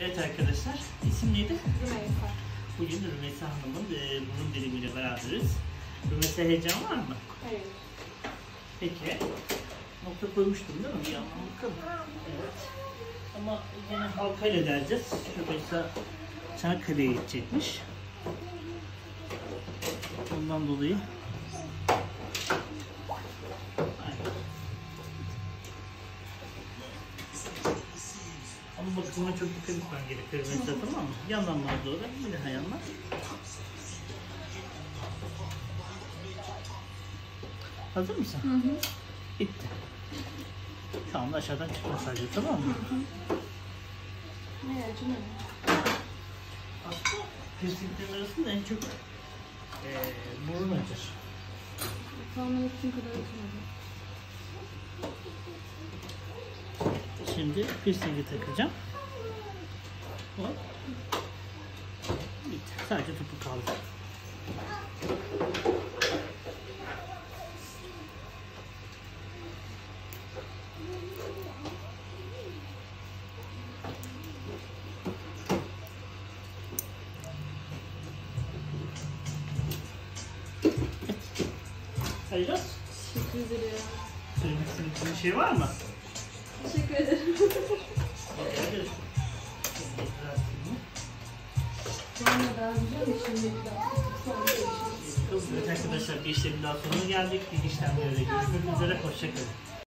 Evet arkadaşlar, isim neydi? Rümeysa. Bugün Rümeysa Hanım'ın e, burun dilimiyle beraberiz. Rümeysa heyecan var mı? Hayır. Peki. Nokta koymuştum değil mi? Bir bakalım. Evet. Ama yine halkayla deleceğiz. Rümeysa Çanakkale'ye gidecekmiş. Ondan dolayı Ama bakıma çok dikkat etmen gerekiyor mesela tamam mı? Yandan doğru yine yandan. Hazır mısın? Hı hı. Bitti. Şu anda aşağıdan çıkma sadece tamam mı? Ne acımıyor? Aslında piercinglerin arasında en çok eee burun acır. Tahmin ettiğim kadar acımıyor. Şimdi piercingi takacağım. Hop. Bitti. Sadece topu kaldı. Sayacağız. Teşekkür ederim. Söylemek istediğin bir şey var mı? Teşekkür ederim. Evet arkadaşlar bir işlemin daha sonuna geldik. Bir işlemlere görüşmek üzere. Hoşçakalın.